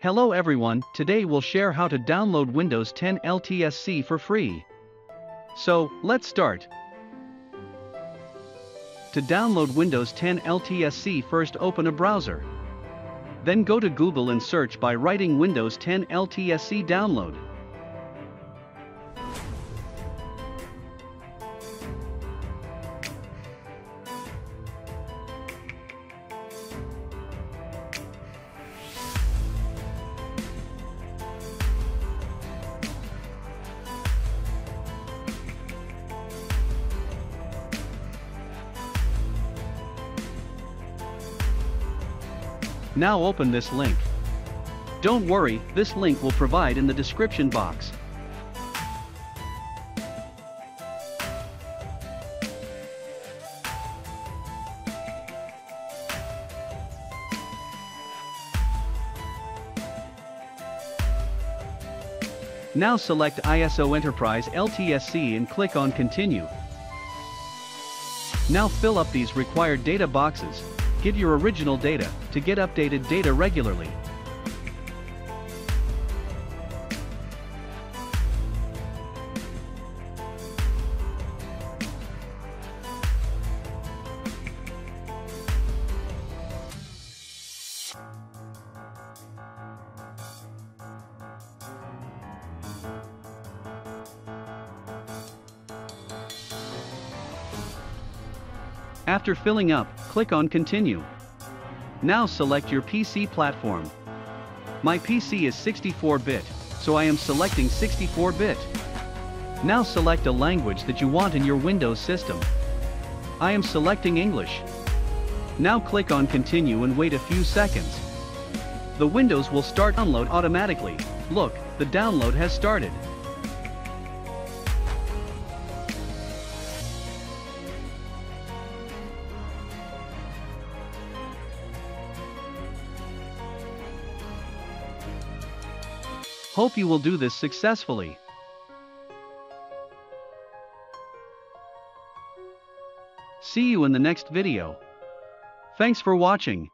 Hello everyone, today we'll share how to download Windows 10 LTSC for free. So, let's start. To download Windows 10 LTSC first open a browser. Then go to Google and search by writing Windows 10 LTSC download. Now open this link. Don't worry, this link will provide in the description box. Now select ISO Enterprise LTSC and click on Continue. Now fill up these required data boxes. Give your original data to get updated data regularly. After filling up, click on Continue. Now select your PC platform. My PC is 64-bit, so I am selecting 64-bit. Now select a language that you want in your Windows system. I am selecting English. Now click on Continue and wait a few seconds. The Windows will start download automatically. Look, the download has started. Hope you will do this successfully. See you in the next video. Thanks for watching.